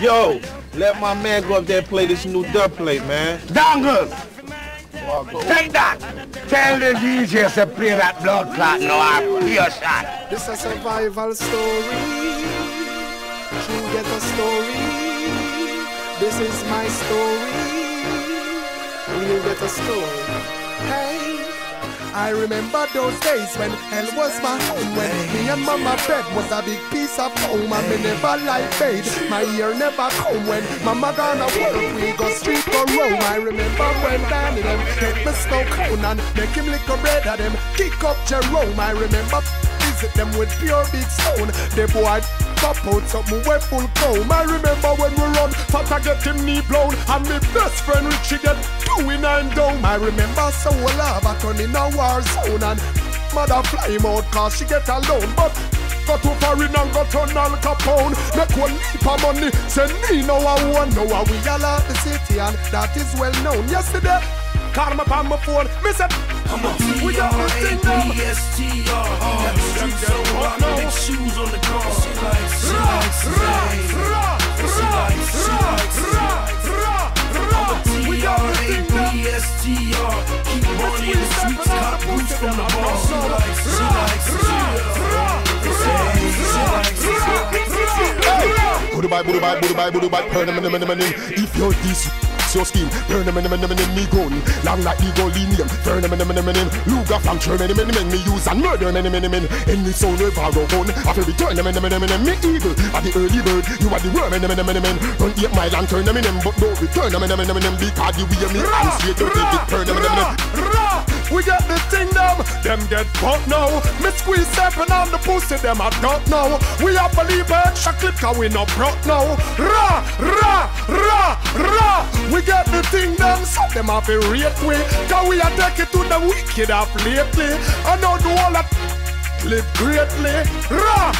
Yo, let my man go up there and play this new dub plate, man. Dangle! Take that! Tell the DJ to play that blood clot no, I pure shot. This a survival story. You get a story. This is my story. You get a story. Hey. I remember those days when hell was my home When me and mama bed was a big piece of home And me never like bed, my ear never come When mama gonna work, we go street go roam I remember when Danny them take me snow cone And make him lick a bread at them, kick up Jerome. I remember visit them with pure big stone. The boy pop out something way full comb. I remember run, get him knee blown. And me best friend Richie get two in nine down. I remember so lava turn in a war zone. And mother fly him out cause she get alone. But Got to foreign and got turn Al Capone. Make one leap of money. Send me now I want Now we all out the city. And that is well known. Yesterday Call me on my phone. Me said I'm a We got the thing them. Got the streets so hot, big shoes on the car. T-R-A-B-S-T-R. Keep money in the streets, cop boots from the bar. She likes, she likes, she likes. Budu bye, budu bye, budu bye, budu them, them, them, them. If you're this, your scheme, burn them, them, them, them, them, me gun. Long like the goalie name, burn them, them, them, them, them. Luger from Germany, men, men, me use and murder, men, men, men. Any sound we borrow gun, I feel return them, them, them, them, me eagle. Are the early bird, you are the worm, men, men, men, men. Run eight mile and turn them in them, but don't return them, them, them, them, because the way me hands straight, don't take it, burn them, them, them. We get the thing them, them get caught now. Me squeeze seven on the pussy, them I don't know. We have believe extra clip, cause we not broke now. Rah, rah, rah, rah. We get the thing them, so them have a rate we. Cause we are take it to the wicked of lately. I know do all that live greatly. Rah,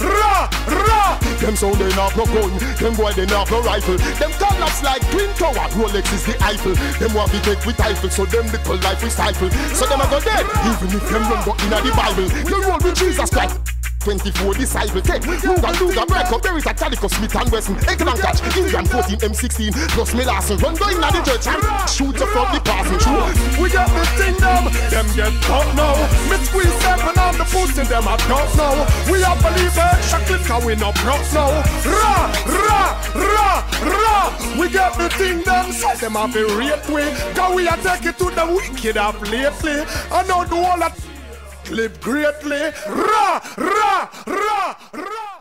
rah, rah. Them sound they not no gun, them boy they not no rifle. Them collapse like twin tower, Rolex is the Eiffel. Them want be take with rifle, so them little life we. So them a go dead, even if them run go inna the Bible. You roll with Jesus Christ. 24 disciple take Luger Luger break up There is a Calico Smith and Wesson Egg and catch Indian 14 M16 Plus me Run go inna the church and Shoot your front the passing through We got the thing them, them get caught now. Me squeeze seven on them I don't know. We have believe extra clip, cause we not broke now. Rah, rah, rah, rah. We got the thing them, so them have a rate we. Cause we are take it to the wicked of lately. I know do all that clip greatly. Rah, rah, rah, rah.